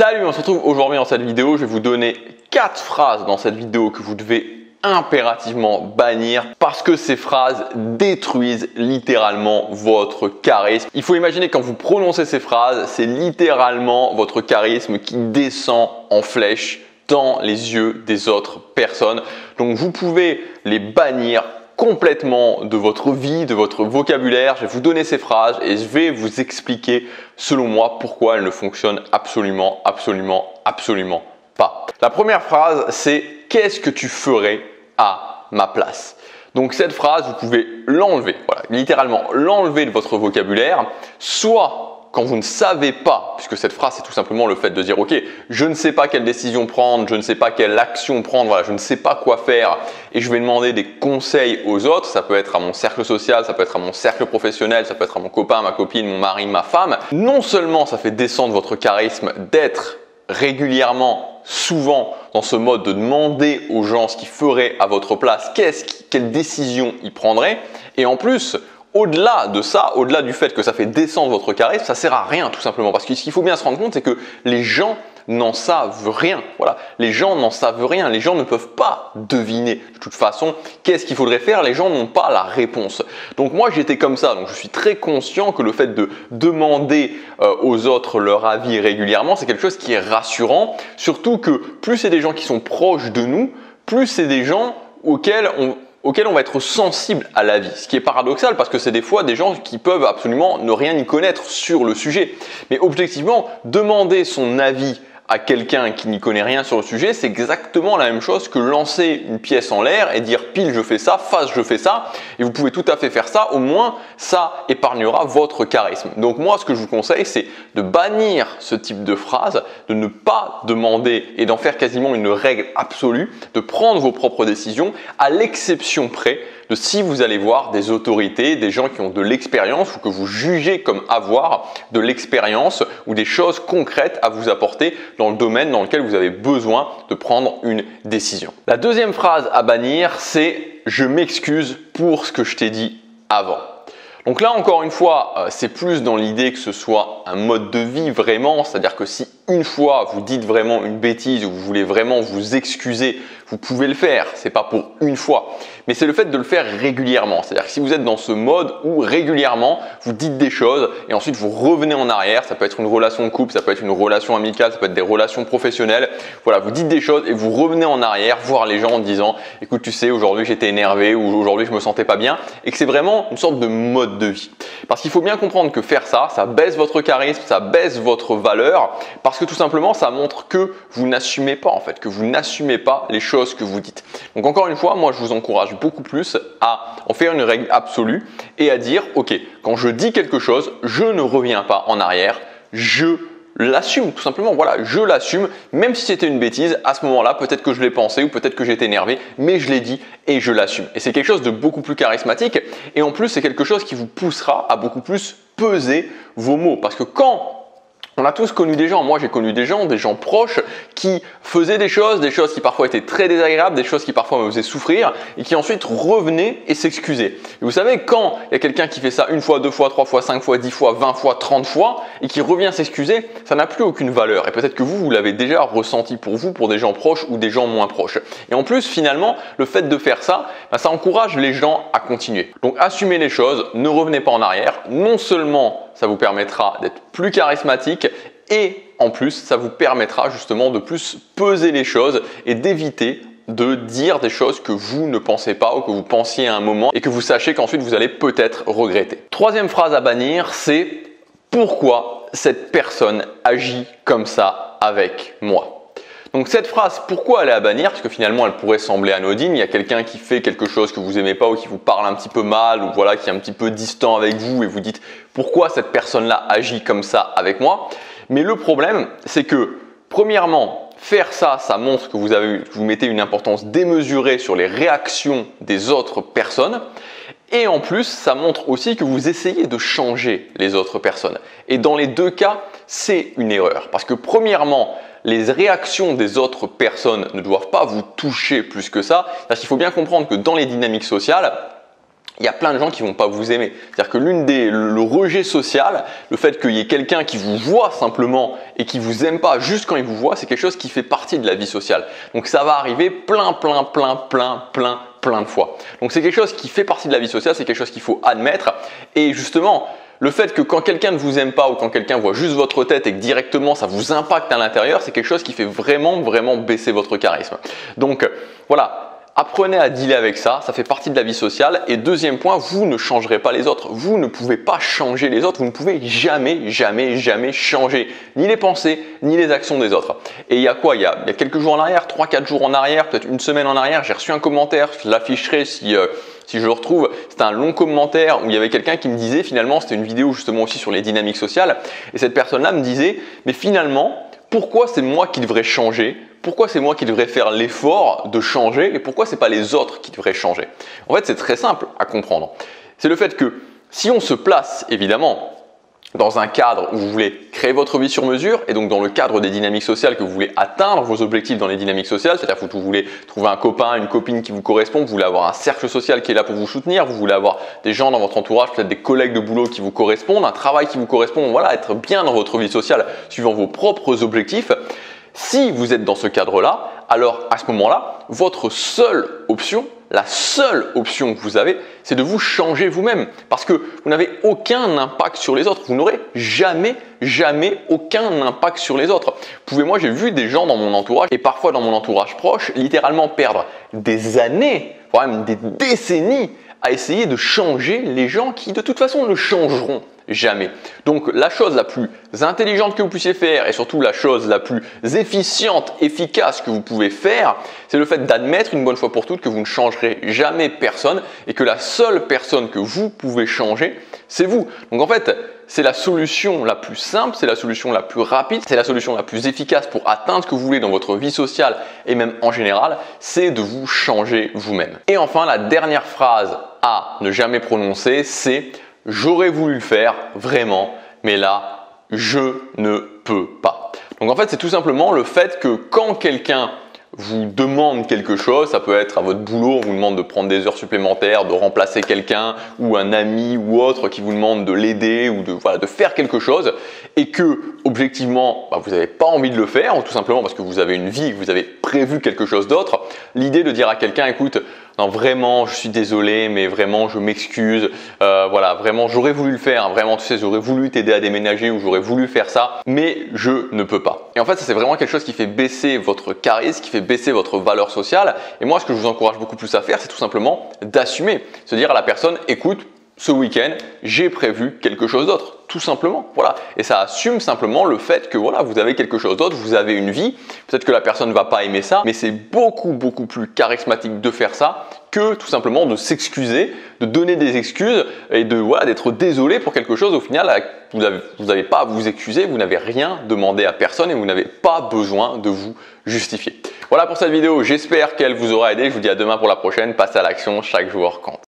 Salut, on se retrouve aujourd'hui dans cette vidéo. Je vais vous donner 4 phrases dans cette vidéo que vous devez impérativement bannir parce que ces phrases détruisent littéralement votre charisme. Il faut imaginer quand vous prononcez ces phrases, c'est littéralement votre charisme qui descend en flèche dans les yeux des autres personnes. Donc vous pouvez les bannir complètement de votre vie, de votre vocabulaire. Je vais vous donner ces phrases et je vais vous expliquer, selon moi, pourquoi elles ne fonctionnent absolument, absolument, absolument pas. La première phrase, c'est qu'est-ce que tu ferais à ma place? Donc cette phrase, vous pouvez l'enlever, littéralement l'enlever de votre vocabulaire, soit quand vous ne savez pas, puisque cette phrase c'est tout simplement le fait de dire ok, je ne sais pas quelle décision prendre, je ne sais pas quelle action prendre, voilà, je ne sais pas quoi faire et je vais demander des conseils aux autres, ça peut être à mon cercle social, ça peut être à mon cercle professionnel, ça peut être à mon copain, ma copine, mon mari, ma femme. Non seulement ça fait descendre votre charisme d'être régulièrement, souvent dans ce mode de demander aux gens ce qu'ils feraient à votre place, qu'est-ce quelle décision ils prendraient, et en plus, au-delà de ça, au-delà du fait que ça fait descendre votre charisme, ça sert à rien tout simplement. Parce que ce qu'il faut bien se rendre compte, c'est que les gens n'en savent rien. Voilà, les gens n'en savent rien. Les gens ne peuvent pas deviner de toute façon qu'est-ce qu'il faudrait faire? Les gens n'ont pas la réponse. Donc moi j'étais comme ça. Donc je suis très conscient que le fait de demander euh, aux autres leur avis régulièrement, c'est quelque chose qui est rassurant. Surtout que plus c'est des gens qui sont proches de nous, plus c'est des gens auxquels on auquel on va être sensible à la vie. Ce qui est paradoxal parce que c'est des fois des gens qui peuvent absolument ne rien y connaître sur le sujet. Mais objectivement, demander son avis à quelqu'un qui n'y connaît rien sur le sujet, c'est exactement la même chose que lancer une pièce en l'air et dire pile je fais ça, face je fais ça, et vous pouvez tout à fait faire ça, au moins ça épargnera votre charisme. Donc moi ce que je vous conseille c'est de bannir ce type de phrase, de ne pas demander et d'en faire quasiment une règle absolue, de prendre vos propres décisions à l'exception près de si vous allez voir des autorités, des gens qui ont de l'expérience ou que vous jugez comme avoir de l'expérience ou des choses concrètes à vous apporter le domaine dans lequel vous avez besoin de prendre une décision. La deuxième phrase à bannir, c'est je m'excuse pour ce que je t'ai dit avant. Donc là, encore une fois, euh, c'est plus dans l'idée que ce soit un mode de vie vraiment, c'est-à-dire que si une fois vous dites vraiment une bêtise ou vous voulez vraiment vous excuser, vous pouvez le faire. C'est pas pour une fois, mais c'est le fait de le faire régulièrement. C'est-à-dire que si vous êtes dans ce mode où régulièrement vous dites des choses et ensuite vous revenez en arrière, ça peut être une relation de couple, ça peut être une relation amicale, ça peut être des relations professionnelles. Voilà, vous dites des choses et vous revenez en arrière voir les gens en disant "Écoute, tu sais, aujourd'hui j'étais énervé ou aujourd'hui je me sentais pas bien" et que c'est vraiment une sorte de mode de vie. Parce qu'il faut bien comprendre que faire ça, ça baisse votre charisme, ça baisse votre valeur parce tout simplement ça montre que vous n'assumez pas en fait, que vous n'assumez pas les choses que vous dites. Donc encore une fois, moi je vous encourage beaucoup plus à en faire une règle absolue et à dire ok, quand je dis quelque chose, je ne reviens pas en arrière, je l'assume tout simplement. Voilà, je l'assume, même si c'était une bêtise, à ce moment-là, peut-être que je l'ai pensé ou peut-être que j'étais énervé, mais je l'ai dit et je l'assume. Et c'est quelque chose de beaucoup plus charismatique et en plus, c'est quelque chose qui vous poussera à beaucoup plus peser vos mots. Parce que quand on a tous connu des gens, moi j'ai connu des gens, des gens proches qui faisaient des choses, des choses qui parfois étaient très désagréables, des choses qui parfois me faisaient souffrir et qui ensuite revenaient et s'excusaient. Et vous savez, quand il y a quelqu'un qui fait ça une fois, deux fois, trois fois, cinq fois, dix fois, vingt fois, trente fois et qui revient s'excuser, ça n'a plus aucune valeur. Et peut-être que vous, vous l'avez déjà ressenti pour vous, pour des gens proches ou des gens moins proches. Et en plus, finalement, le fait de faire ça, bah, ça encourage les gens à continuer. Donc assumez les choses, ne revenez pas en arrière. Non seulement ça vous permettra d'être plus charismatique et en plus, ça vous permettra justement de plus peser les choses et d'éviter de dire des choses que vous ne pensez pas ou que vous pensiez à un moment et que vous sachez qu'ensuite vous allez peut-être regretter. Troisième phrase à bannir, c'est pourquoi cette personne agit comme ça avec moi? Donc cette phrase, pourquoi elle est à bannir? Parce que finalement, elle pourrait sembler anodine. Il y a quelqu'un qui fait quelque chose que vous aimez pas ou qui vous parle un petit peu mal ou voilà, qui est un petit peu distant avec vous et vous dites pourquoi cette personne-là agit comme ça avec moi? Mais le problème, c'est que premièrement, faire ça, ça montre que vous, avez, vous mettez une importance démesurée sur les réactions des autres personnes. Et en plus, ça montre aussi que vous essayez de changer les autres personnes. Et dans les deux cas, c'est une erreur. Parce que premièrement, les réactions des autres personnes ne doivent pas vous toucher plus que ça. Parce qu'il faut bien comprendre que dans les dynamiques sociales, il y a plein de gens qui vont pas vous aimer. C'est-à-dire que l'une des le rejet social, le fait qu'il y ait quelqu'un qui vous voit simplement et qui vous aime pas juste quand il vous voit, c'est quelque chose qui fait partie de la vie sociale. Donc ça va arriver plein plein plein plein plein plein de fois. Donc c'est quelque chose qui fait partie de la vie sociale, c'est quelque chose qu'il faut admettre et justement le fait que quand quelqu'un ne vous aime pas ou quand quelqu'un voit juste votre tête et que directement ça vous impacte à l'intérieur, c'est quelque chose qui fait vraiment vraiment baisser votre charisme. Donc voilà, Apprenez à dealer avec ça, ça fait partie de la vie sociale. Et deuxième point, vous ne changerez pas les autres. Vous ne pouvez pas changer les autres. Vous ne pouvez jamais, jamais, jamais changer ni les pensées, ni les actions des autres. Et il y a quoi? Il y a, quelques jours en arrière, 3-4 jours en arrière, peut-être une semaine en arrière, j'ai reçu un commentaire, je l'afficherai si... Euh, si je le retrouve, c'était un long commentaire où il y avait quelqu'un qui me disait finalement, c'était une vidéo justement aussi sur les dynamiques sociales, et cette personne-là me disait, mais finalement, pourquoi c'est moi qui devrais changer pourquoi c'est moi qui devrais faire l'effort de changer et pourquoi c'est pas les autres qui devraient changer? En fait, c'est très simple à comprendre. C'est le fait que si on se place évidemment dans un cadre où vous voulez créer votre vie sur mesure et donc dans le cadre des dynamiques sociales que vous voulez atteindre vos objectifs dans les dynamiques sociales, c'est-à-dire que vous voulez trouver un copain, une copine qui vous correspond, vous voulez avoir un cercle social qui est là pour vous soutenir, vous voulez avoir des gens dans votre entourage, peut-être des collègues de boulot qui vous correspondent, un travail qui vous correspond, voilà, être bien dans votre vie sociale suivant vos propres objectifs. Si vous êtes dans ce cadre-là, alors à ce moment-là, votre seule option, la seule option que vous avez, c'est de vous changer vous-même. Parce que vous n'avez aucun impact sur les autres. Vous n'aurez jamais, jamais aucun impact sur les autres. Pouvez, moi, j'ai vu des gens dans mon entourage, et parfois dans mon entourage proche, littéralement perdre des années, voire même des décennies à essayer de changer les gens qui de toute façon ne changeront jamais. Donc la chose la plus intelligente que vous puissiez faire et surtout la chose la plus efficiente, efficace que vous pouvez faire, c'est le fait d'admettre une bonne fois pour toutes que vous ne changerez jamais personne et que la seule personne que vous pouvez changer, c'est vous. Donc en fait, c'est la solution la plus simple, c'est la solution la plus rapide, c'est la solution la plus efficace pour atteindre ce que vous voulez dans votre vie sociale et même en général, c'est de vous changer vous-même. Et enfin, la dernière phrase à ne jamais prononcer, c'est j'aurais voulu le faire vraiment, mais là, je ne peux pas. Donc en fait, c'est tout simplement le fait que quand quelqu'un vous demande quelque chose, ça peut être à votre boulot, on vous demande de prendre des heures supplémentaires, de remplacer quelqu'un ou un ami ou autre qui vous demande de l'aider ou de, voilà, de faire quelque chose et que objectivement bah, vous n'avez pas envie de le faire ou tout simplement parce que vous avez une vie, vous avez prévu quelque chose d'autre, l'idée de dire à quelqu'un écoute, non vraiment je suis désolé mais vraiment je m'excuse, euh, voilà vraiment j'aurais voulu le faire, hein, vraiment tu sais j'aurais voulu t'aider à déménager ou j'aurais voulu faire ça mais je ne peux pas. Et en fait ça c'est vraiment quelque chose qui fait baisser votre charisme, qui fait baisser votre valeur sociale et moi ce que je vous encourage beaucoup plus à faire c'est tout simplement d'assumer, se dire à la personne écoute ce week-end, j'ai prévu quelque chose d'autre, tout simplement. Voilà. Et ça assume simplement le fait que voilà, vous avez quelque chose d'autre, vous avez une vie. Peut-être que la personne ne va pas aimer ça, mais c'est beaucoup beaucoup plus charismatique de faire ça que tout simplement de s'excuser, de donner des excuses et de voilà d'être désolé pour quelque chose. Au final, vous n'avez pas à vous excuser, vous n'avez rien demandé à personne et vous n'avez pas besoin de vous justifier. Voilà pour cette vidéo. J'espère qu'elle vous aura aidé. Je vous dis à demain pour la prochaine. Passez à l'action. Chaque jour compte.